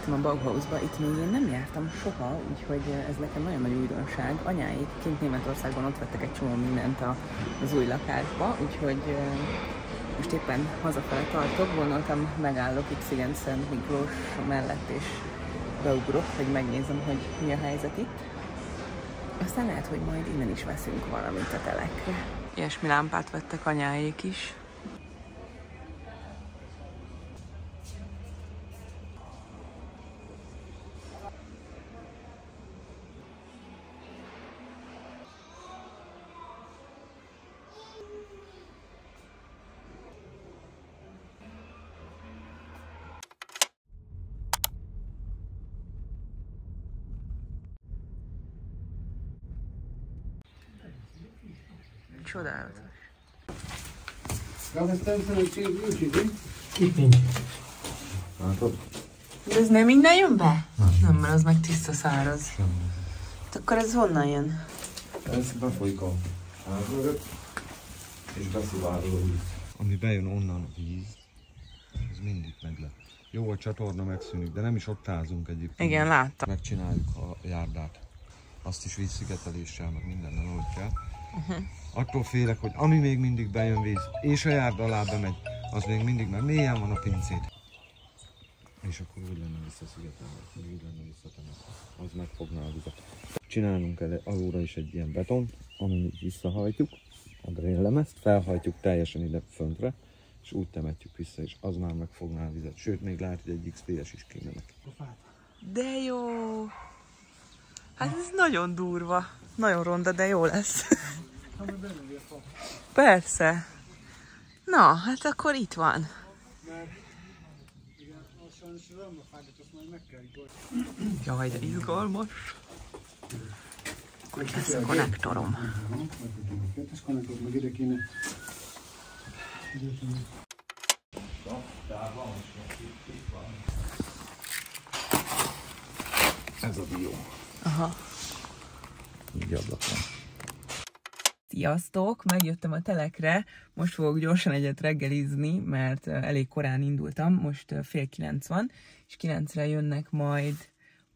Bejöttem a Bauhausba, itt még én nem jártam soha, úgyhogy ez nekem nagyon nagy újdonság. Anyáik kint Németországban ott vettek egy csomó mindent az új lakásba, úgyhogy most éppen hazafele tartok, gondoltam megállok itt Sziget Szent Miklós mellett, és beugrok, hogy megnézem, hogy mi a helyzet itt. Aztán lehet, hogy majd innen is veszünk valamit a telekre. Ilyesmi lámpát vettek anyáék is. Csodálatos. De ez nem innen jön be? Nem, mert az meg tiszta száraz. Hát akkor ez honnan jön? Ez befolyik a ház mögött, és beszivárol a víz. Ami bejön onnan a víz, az mindig meglep. Jó, a csatorna megszűnik, de nem is ott házunk egyébként. Igen, láttam. Megcsináljuk a járdát. Azt is vízszigeteléssel, meg mindennel, ahogy kell. Uh-huh. Attól félek, hogy ami még mindig bejön víz, és a járda alá bemegy, az még mindig, mert mélyen van a pincét. És akkor úgy lenne visszaszigetelve, úgy lenne visszatemet. Az megfogná a vizet. Csinálunk el alulra is egy ilyen beton, amit visszahajtjuk, a grénlemezt, felhajtjuk teljesen ide föntre, és úgy temetjük vissza, és az már megfogná a vizet. Sőt, még lehet, hogy egy XP-es is kéne neki. De jó! Hát ez nagyon durva. Nagyon ronda, de jó lesz. Persze. Na, hát akkor itt van. Jaj, de izgalmas. Hogy lesz a konnektorom. Kettes konnektor, meg ide kéne. Ez a dió. Aha. Így ablak van. Sziasztok! Megjöttem a telekre, most fogok gyorsan egyet reggelizni, mert elég korán indultam, most fél kilenc van, és kilencre jönnek majd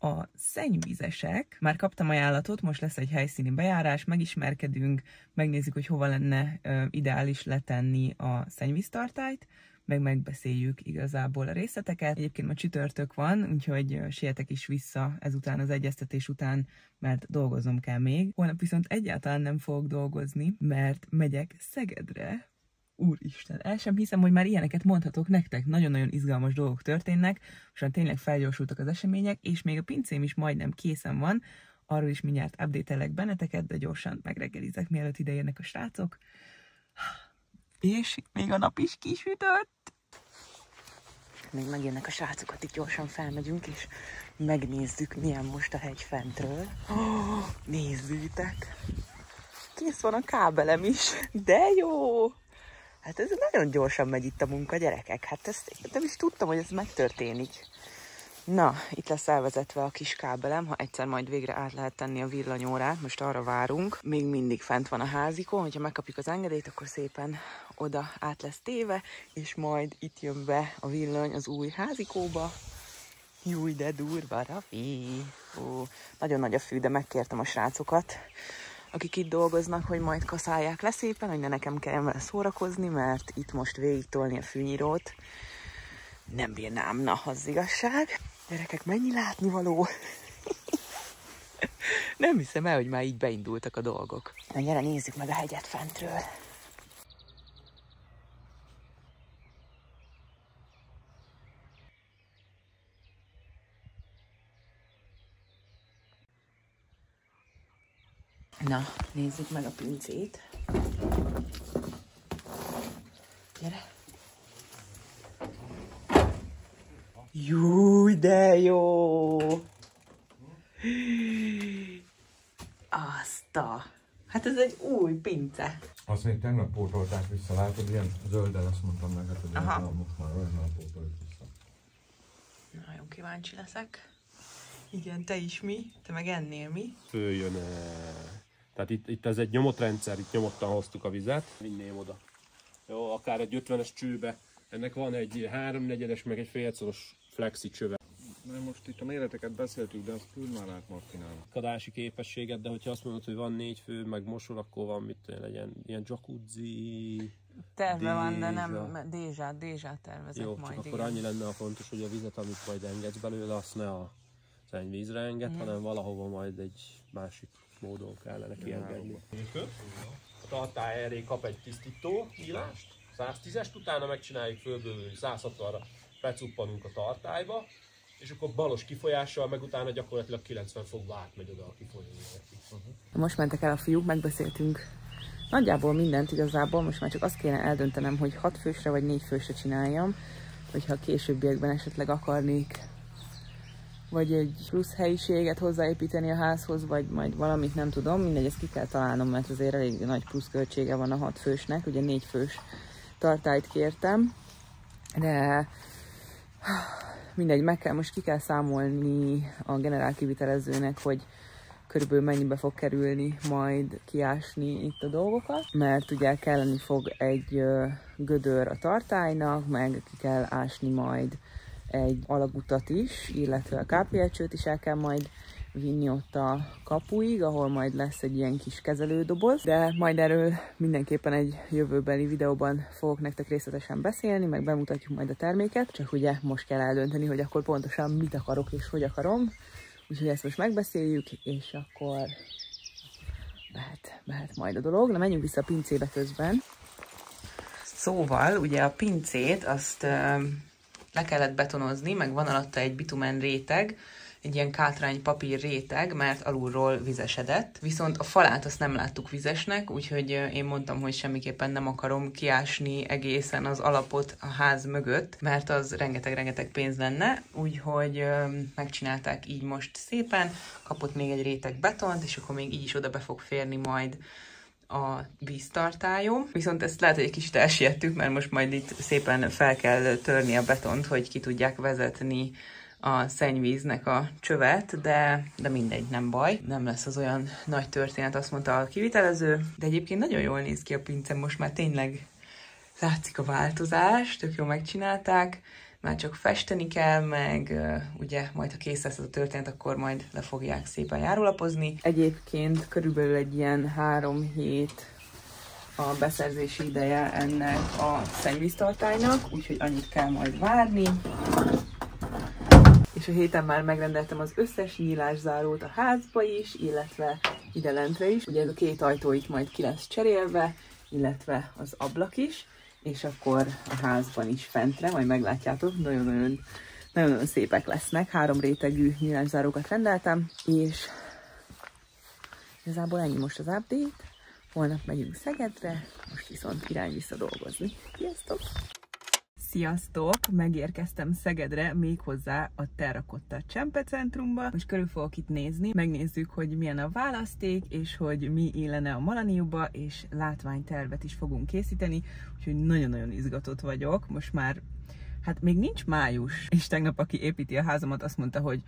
a szennyvízesek. Már kaptam ajánlatot, most lesz egy helyszíni bejárás, megismerkedünk, megnézzük, hogy hova lenne ideális letenni a szennyvíztartályt, meg megbeszéljük igazából a részleteket. Egyébként ma csütörtök van, úgyhogy sietek is vissza ezután az egyeztetés után, mert dolgoznom kell még. Holnap viszont egyáltalán nem fogok dolgozni, mert megyek Szegedre. Úristen, el sem hiszem, hogy már ilyeneket mondhatok nektek. Nagyon-nagyon izgalmas dolgok történnek, most tényleg felgyorsultak az események, és még a pincém is majdnem készen van. Arról is mindjárt update benneteket, de gyorsan megreggelizek, mielőtt ideérnek a srácok. És még a nap is kisütött. Még megjönnek a srácok, itt gyorsan felmegyünk, és megnézzük, milyen most a hegy fentről. Oh, nézzétek! Kész van a kábelem is, de jó! Hát ez nagyon gyorsan megy itt a munka, gyerekek. Hát ezt nem is tudtam, hogy ez megtörténik. Na, itt lesz elvezetve a kis kábelem, ha egyszer majd végre át lehet tenni a villanyórát, most arra várunk. Még mindig fent van a házikó, hogyha megkapjuk az engedélyt, akkor szépen oda át lesz téve, és majd itt jön be a villany az új házikóba. Júj, de durva, Rafi! Ó, nagyon nagy a fű, de megkértem a srácokat, akik itt dolgoznak, hogy majd kaszálják le szépen, hogy ne nekem kelljen vele szórakozni, mert itt most végig tolni a fűnyírót nem bírnám, na, az igazság. Gyerekek, mennyi látnivaló? nem hiszem el, hogy már így beindultak a dolgok. Na gyere, nézzük meg a hegyet fentről. Na, nézzük meg a pincét. Gyere. Júj, de jó! Azt a... Hát ez egy új pince. Azt még tegnap pótolták vissza, látod, ilyen zölden, azt mondtam meg, hát, hogy Aha. na, most már olyan nem pótoljuk vissza. Nagyon kíváncsi leszek. Igen, te is mi? Te meg ennél mi? följön. eh, Tehát itt, itt ez egy nyomott rendszer, itt nyomottan hoztuk a vizet. Vinném oda. Jó, akár egy 50-es csőbe. Ennek van egy háromnegyedes, meg egy félszoros flexi csöve. Na most itt a méreteket beszéltük, de azt küld már át Martinának. Kadási képességet, de hogyha azt mondod, hogy van négy fő, meg mosol, akkor van mit legyen ilyen jacuzzi. Terve van, de nem Dézsa. dézsát, dézsát tervezek Jó, majd. csak igen. akkor annyi lenne a fontos, hogy a vizet, amit majd engedsz belőle, azt ne a szennyvízre enged, Mhm. hanem valahova majd egy másik módon kellene kiengedni. A tartály elé kap egy tisztító nyílást, 110-est, utána megcsináljuk fölbővülni 160-ra, becuppanunk a tartályba, és akkor balos kifolyással, meg utána gyakorlatilag 90 fokba átmegy oda a kifolyó Most mentek el a fiúk, megbeszéltünk. Nagyjából mindent igazából, most már csak azt kéne eldöntenem, hogy 6 fősre vagy 4 fősre csináljam, hogyha későbbiekben esetleg akarnék vagy egy plusz helyiséget hozzáépíteni a házhoz, vagy majd valamit nem tudom, mindegy, ezt ki kell találnom, mert azért elég nagy plusz költsége van a hat fősnek, ugye négy fős tartályt kértem, de mindegy, meg kell, most ki kell számolni a generál kivitelezőnek, hogy körülbelül mennyibe fog kerülni majd kiásni itt a dolgokat, mert ugye kelleni fog egy gödör a tartálynak, meg ki kell ásni majd egy alagutat is, illetve a kápélcsőt is el kell majd vinni ott a kapuig, ahol majd lesz egy ilyen kis kezelődoboz, de majd erről mindenképpen egy jövőbeli videóban fogok nektek részletesen beszélni, meg bemutatjuk majd a terméket, csak ugye most kell eldönteni, hogy akkor pontosan mit akarok és hogy akarom, úgyhogy ezt most megbeszéljük, és akkor mehet, mehet majd a dolog. Na menjünk vissza a pincébe közben. Szóval, ugye a pincét azt le kellett betonozni, meg van alatta egy bitumen réteg, egy ilyen kátrány papír réteg, mert alulról vizesedett. Viszont a falát azt nem láttuk vizesnek, úgyhogy én mondtam, hogy semmiképpen nem akarom kiásni egészen az alapot a ház mögött, mert az rengeteg-rengeteg pénz lenne, úgyhogy megcsinálták így most szépen, kapott még egy réteg betont, és akkor még így is oda be fog férni majd a víztartályom. Viszont ezt lehet, hogy egy kicsit elsiettük, mert most majd itt szépen fel kell törni a betont, hogy ki tudják vezetni a szennyvíznek a csövet, de, de mindegy, nem baj. Nem lesz az olyan nagy történet, azt mondta a kivitelező, de egyébként nagyon jól néz ki a pince, most már tényleg látszik a változás, tök jól megcsinálták, már csak festeni kell, meg ugye majd ha kész lesz ez a történet, akkor majd le fogják szépen járólapozni. Egyébként körülbelül egy ilyen három hét a beszerzési ideje ennek a szennyvíztartálynak, úgyhogy annyit kell majd várni. És a héten már megrendeltem az összes nyílászárót a házba is, illetve ide lentre is. Ugye ez a két ajtó itt majd ki lesz cserélve, illetve az ablak is, és akkor a házban is fentre, majd meglátjátok, nagyon-nagyon nagyon-nagyon szépek lesznek. Három rétegű nyílászárókat rendeltem, és igazából ennyi most az update. Holnap megyünk Szegedre, most viszont irány vissza dolgozni. Sziasztok! Sziasztok! Megérkeztem Szegedre, méghozzá a Terrakotta Csempe Centrumba. Most körül fogok itt nézni, megnézzük, hogy milyen a választék, és hogy mi illene a Malaniuba, és látványtervet is fogunk készíteni, úgyhogy nagyon-nagyon izgatott vagyok. Most már, hát még nincs május, és tegnap, aki építi a házamat, azt mondta, hogy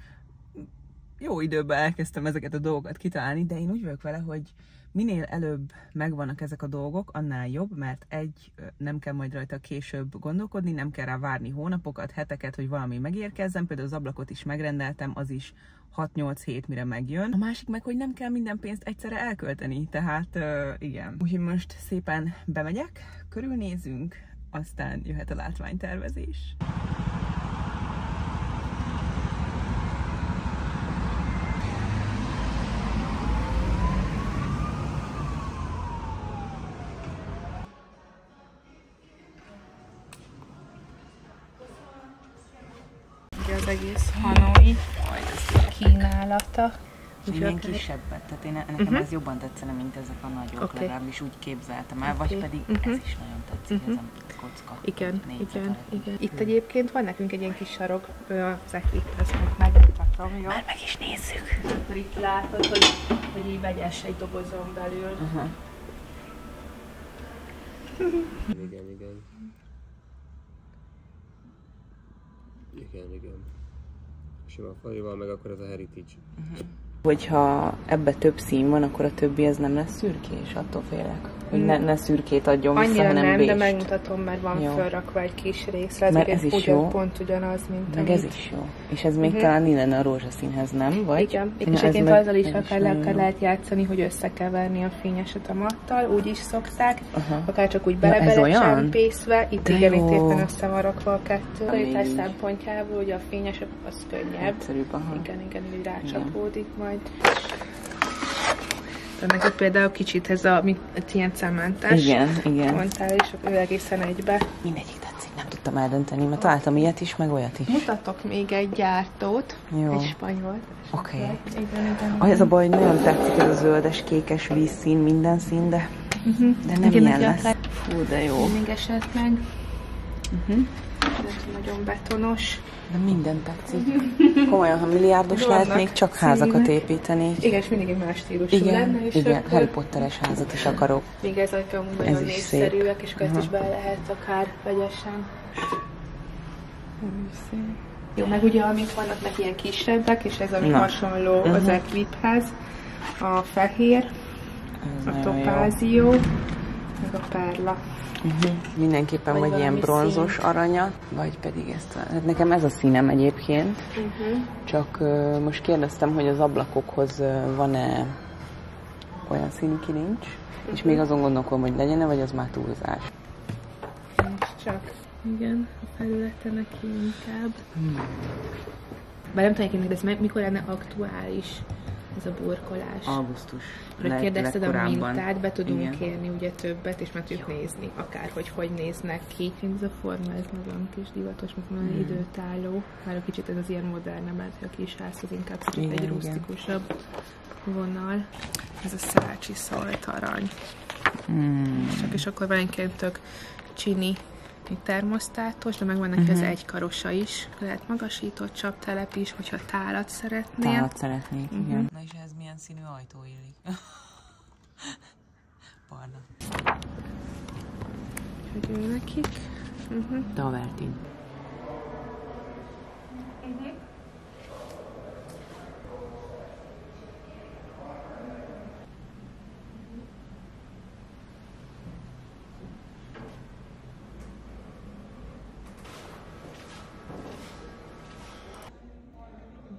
jó időben elkezdtem ezeket a dolgokat kitalálni, de én úgy vagyok vele, hogy minél előbb megvannak ezek a dolgok, annál jobb, mert egy, nem kell majd rajta később gondolkodni, nem kell rá várni hónapokat, heteket, hogy valami megérkezzen, például az ablakot is megrendeltem, az is 6-8 hét, mire megjön. A másik meg, hogy nem kell minden pénzt egyszerre elkölteni, tehát ö, igen. Úgyhogy most szépen bemegyek, körülnézünk, aztán jöhet a látványtervezés. Kínálata. Ilyen Úgyhogy kisebbet, tehát én, nekem uh-huh. ez jobban tetszene, mint ezek a nagyok, okay. legalábbis úgy képzeltem el, vagy Oké. pedig Mhm. ez is nagyon tetszik, uh-huh. ez a kocka. igen, igen, igen. Itt egyébként van nekünk egy ilyen kis sarok, az ekvit, ezt meg megmutatom, jó? Már meg is nézzük. Akkor itt látod, hogy, hogy így vegyes egy dobozon belül. Uh-huh. Igen, igen. Igen, igen. És a fajival meg akkor ez a Heritage. Hogyha ebbe több szín van, akkor a többi ez nem lesz szürkés, attól félek. Hogy ne, ne szürkét adjon vissza, Annyira hanem nem, bést. de megmutatom, mert van Jó. fölrakva egy kis részlet. Mert ez is ugyan, jó. Pont ugyanaz, mint Meg amit- ez is jó. És ez még talán illene a rózsaszínhez, nem? Vagy? Igen, Na, és ez egyébként azzal is akár le jó. lehet játszani, hogy összekeverni a fényeset a mattal, úgy is szokták, Aha. akár csak úgy Ja, ez bele olyan? csempészve, itt De igen, jó. itt éppen össze van rakva a kettő. A szempontjából ugye a fényesebb az könnyebb. Egyszerűbb, aha. Igen, igen, így rácsapódik majd. De neked például kicsit ez a, mint ilyen cementes. Igen, igen. Mondtál, és ő egészen egybe. Mindegyik tetszik, nem tudtam eldönteni, mert találtam ilyet is, meg olyat is. Mutatok még egy gyártót, Jó. egy spanyol. Oké. Igen, igen. Az a baj, nagyon tetszik ez a zöldes, kékes vízszín, minden szín, de, de nem Igen, ilyen lesz. Fú, de jó. Még esetleg. Uh-huh. Nagyon betonos. De minden tetszik. Komolyan, ha milliárdos Vannak lehetnék, csak házakat színek. építenék. Igen, és mindig egy más stílusú Igen, lenne, és igen, akkor Harry Potteres házat is akarok. még ezek amúgy Ez nagyon népszerűek, és ezt Aha. is be lehet akár vegyesen. Jó, meg ugye amik vannak meg ilyen kisebbek, és ez ami Na. hasonló az Mhm. Equiphez, a fehér, Ez a nagyon jó. Meg a perla. Uh-huh. Mindenképpen Vagy vagy, ilyen bronzos színt. aranyat, vagy pedig ezt. Hát nekem ez a színem egyébként, Uh-huh. csak uh, most kérdeztem, hogy az ablakokhoz uh, van-e olyan színű kilincs, és még azon gondolkodom, hogy legyen-e, vagy az már túlzás. Nincs csak. Igen, a felülete neki inkább. Bár nem tudom, hogy ez mikor lenne aktuális ez a burkolás. Augusztus. Hogy kérdezted a mintát, be tudunk Igen. kérni ugye többet, és meg tudjuk nézni, akár hogy hogy néznek ki. Én ez a forma, ez nagyon kis divatos, mert nagyon Hmm. időtálló. Már kicsit ez az ilyen modernebb, mert a kis ház az inkább Igen, egy igen. rusztikusabb vonal. Ez a szácsi szalt arany. Hmm. Csak és akkor van tök csini egy termosztátos, de meg van neki az Mhm. egykarosa is. Lehet magasított csaptelep is, hogyha tálat szeretnél. Tálat szeretnék, Mhm. igen. Na és ez milyen színű ajtó illik? Barna. Hogy ő nekik. Uh-huh. Tavertin.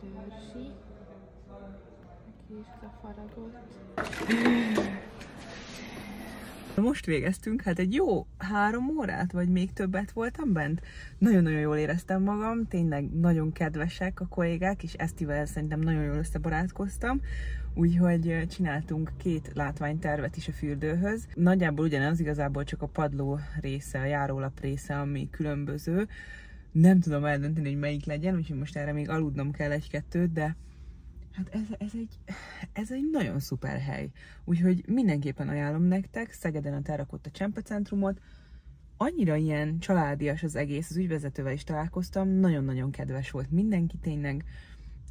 Dörsi. Neki is zafaragott. Most végeztünk, hát egy jó három órát, vagy még többet voltam bent. Nagyon-nagyon jól éreztem magam, tényleg nagyon kedvesek a kollégák, és Esztivel szerintem nagyon jól összebarátkoztam. Úgyhogy csináltunk két látványtervet is a fürdőhöz. Nagyjából ugyanaz, igazából csak a padló része, a járólap része, ami különböző. Nem tudom eldönteni, hogy melyik legyen, úgyhogy most erre még aludnom kell egy-kettőt, de Hát ez, ez, egy, ez egy nagyon szuper hely. Úgyhogy mindenképpen ajánlom nektek, Szegeden a Terrakotta Csempe Centrumot. Annyira ilyen családias az egész, az ügyvezetővel is találkoztam, nagyon-nagyon kedves volt mindenki tényleg.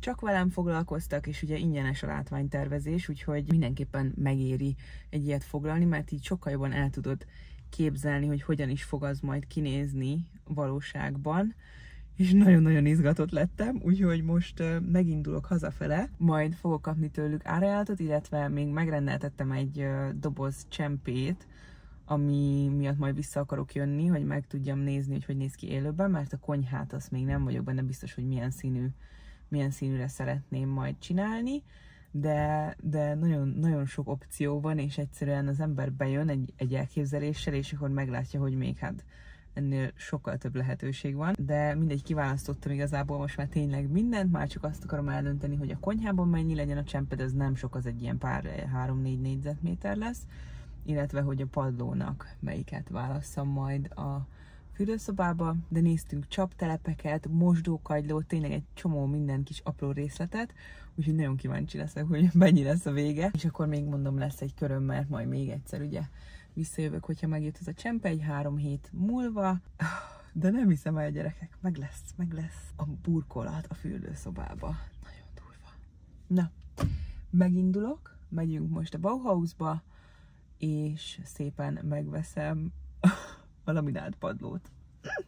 Csak velem foglalkoztak, és ugye ingyenes a látványtervezés, úgyhogy mindenképpen megéri egy ilyet foglalni, mert így sokkal jobban el tudod képzelni, hogy hogyan is fog az majd kinézni valóságban és nagyon-nagyon izgatott lettem, úgyhogy most megindulok hazafele, majd fogok kapni tőlük árajánlatot, illetve még megrendeltettem egy doboz csempét, ami miatt majd vissza akarok jönni, hogy meg tudjam nézni, hogy hogy néz ki élőben, mert a konyhát azt még nem vagyok benne biztos, hogy milyen színű, milyen színűre szeretném majd csinálni, de, de nagyon, nagyon sok opció van, és egyszerűen az ember bejön egy, egy elképzeléssel, és akkor meglátja, hogy még hát ennél sokkal több lehetőség van, de mindegy, kiválasztottam igazából most már tényleg mindent, már csak azt akarom eldönteni, hogy a konyhában mennyi legyen a csemped, ez nem sok, az egy ilyen pár 3-4 négyzetméter lesz, illetve hogy a padlónak melyiket válasszam majd a fürdőszobába, de néztünk csaptelepeket, mosdókagylót, tényleg egy csomó minden kis apró részletet, úgyhogy nagyon kíváncsi leszek, hogy mennyi lesz a vége. És akkor még mondom, lesz egy köröm, mert majd még egyszer ugye visszajövök, hogyha megjött ez a csempe egy három hét múlva. De nem hiszem el, gyerekek, meg lesz, meg lesz a burkolat a fürdőszobába. Nagyon durva. Na, megindulok, megyünk most a Bauhausba, és szépen megveszem a laminált padlót. Ez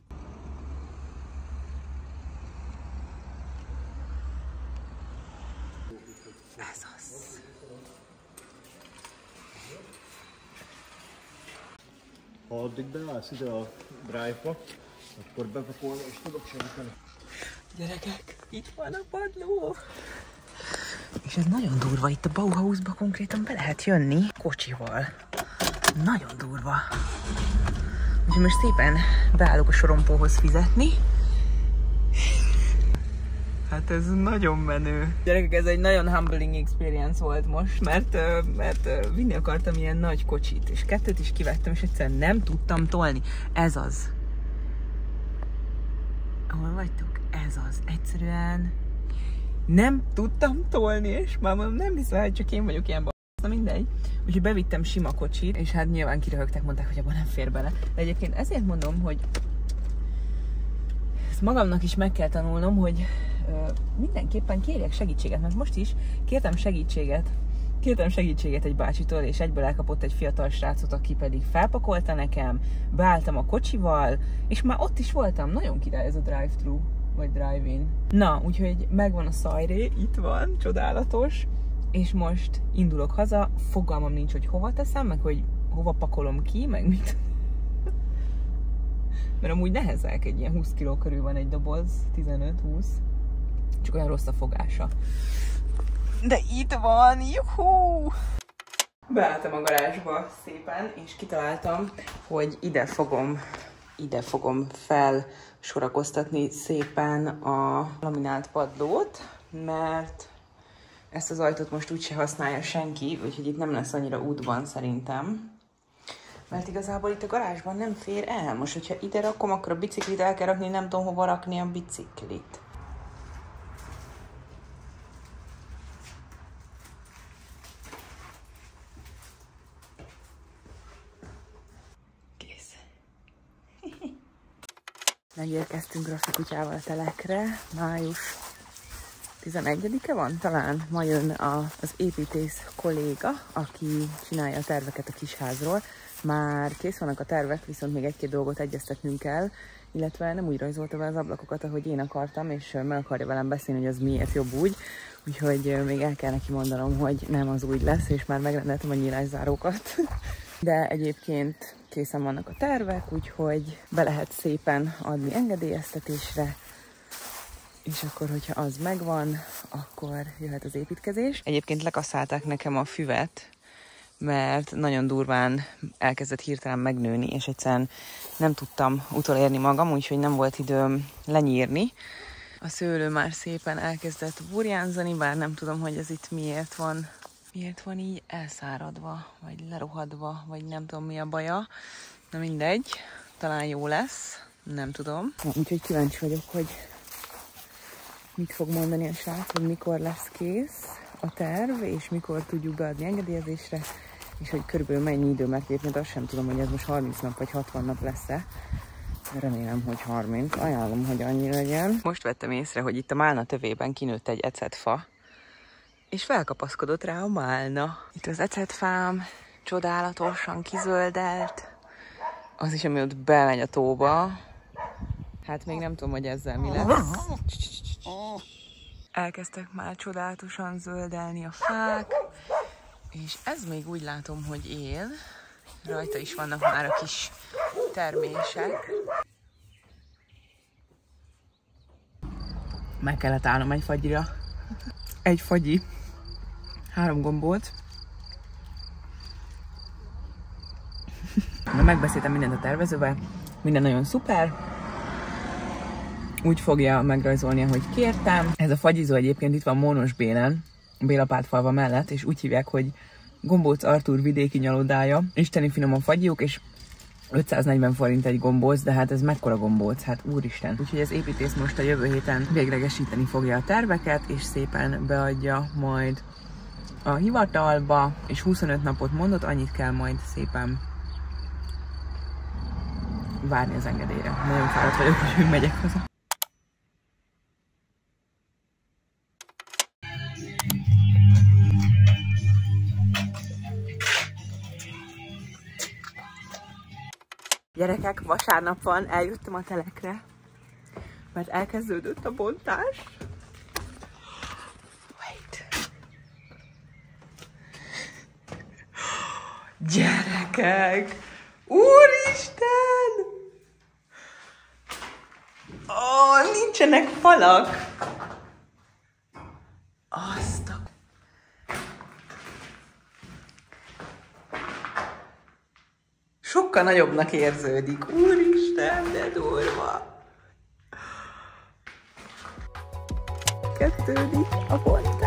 Ha addig beállsz ide a drive-ba, akkor bepakolni és tudok segíteni. Gyerekek, itt van a padló. És ez nagyon durva, itt a Bauhausba konkrétan be lehet jönni kocsival. Nagyon durva. Úgyhogy most szépen beállok a sorompóhoz fizetni. Hát ez nagyon menő. Gyerekek, ez egy nagyon humbling experience volt most, mert, mert vinni akartam ilyen nagy kocsit, és kettőt is kivettem, és egyszerűen nem tudtam tolni. Ez az. Hol vagytok? Ez az. Egyszerűen nem tudtam tolni, és már nem hiszem, hogy csak én vagyok ilyen Na mindegy. Úgyhogy bevittem sima kocsit, és hát nyilván kiröhögtek, mondták, hogy abban nem fér bele. De egyébként ezért mondom, hogy ezt magamnak is meg kell tanulnom, hogy mindenképpen kérjek segítséget, mert most is kértem segítséget Kértem segítséget egy bácsitól, és egyből elkapott egy fiatal srácot, aki pedig felpakolta nekem, beálltam a kocsival, és már ott is voltam. Nagyon király ez a drive-thru, vagy drive-in. Na, úgyhogy megvan a szajré, itt van, csodálatos, és most indulok haza, fogalmam nincs, hogy hova teszem, meg hogy hova pakolom ki, meg mit. Mert amúgy nehezek, egy ilyen 20 kg körül van egy doboz, 15-20. Csak olyan rossz a fogása. De itt van, juhú! Beálltam a garázsba szépen, és kitaláltam, hogy ide fogom, ide fogom felsorakoztatni szépen a laminált padlót, mert ezt az ajtót most úgyse használja senki, úgyhogy itt nem lesz annyira útban szerintem. Mert igazából itt a garázsban nem fér el. Most, hogyha ide rakom, akkor a biciklit el kell rakni, nem tudom hova rakni a biciklit. Kész. Megérkeztünk Rafi kutyával a telekre, május 11-e van talán, ma jön a, az építész kolléga, aki csinálja a terveket a kisházról. Már kész vannak a tervek, viszont még egy-két dolgot egyeztetnünk kell, illetve nem úgy rajzolta be az ablakokat, ahogy én akartam, és meg akarja velem beszélni, hogy az miért jobb úgy. Úgyhogy még el kell neki mondanom, hogy nem az úgy lesz, és már megrendeltem a nyílászárókat. De egyébként készen vannak a tervek, úgyhogy be lehet szépen adni engedélyeztetésre, és akkor, hogyha az megvan, akkor jöhet az építkezés. Egyébként lekasszálták nekem a füvet, mert nagyon durván elkezdett hirtelen megnőni, és egyszerűen nem tudtam utolérni magam, úgyhogy nem volt időm lenyírni. A szőlő már szépen elkezdett burjánzani, bár nem tudom, hogy ez itt miért van, miért van így elszáradva, vagy lerohadva, vagy nem tudom mi a baja. Na mindegy, talán jó lesz, nem tudom. Úgyhogy kíváncsi vagyok, hogy mit fog mondani a srác, hogy mikor lesz kész a terv, és mikor tudjuk beadni engedélyezésre, és hogy körülbelül mennyi idő, mert egyébként azt sem tudom, hogy ez most 30 nap vagy 60 nap lesz-e. Remélem, hogy 30. Ajánlom, hogy annyi legyen. Most vettem észre, hogy itt a málna tövében kinőtt egy ecetfa, és felkapaszkodott rá a málna. Itt az ecetfám csodálatosan kizöldelt, az is, ami ott bemegy a tóba. Hát még nem tudom, hogy ezzel mi lesz. Elkezdtek már csodálatosan zöldelni a fák, és ez még úgy látom, hogy él. Rajta is vannak már a kis termések. Meg kellett állnom egy fagyira. Egy fagyi. Három gombóc. Na, megbeszéltem mindent a tervezővel. Minden nagyon szuper úgy fogja megrajzolni, ahogy kértem. Ez a fagyizó egyébként itt van Mónos Bélen, Bélapátfalva mellett, és úgy hívják, hogy Gombóc Artur vidéki nyalodája. Isteni finom a fagyjuk, és 540 forint egy gombóc, de hát ez mekkora gombóc, hát úristen. Úgyhogy az építész most a jövő héten véglegesíteni fogja a terveket, és szépen beadja majd a hivatalba, és 25 napot mondott, annyit kell majd szépen várni az engedélyre. Nagyon fáradt vagyok, hogy megyek haza. Gyerekek, vasárnap van, eljöttem a telekre, mert elkezdődött a bontás. Gyerekek! Úristen! Ó, nincsenek falak! Azt a... Sokkal nagyobbnak érződik. Úristen, de durva! Kettődik a pont.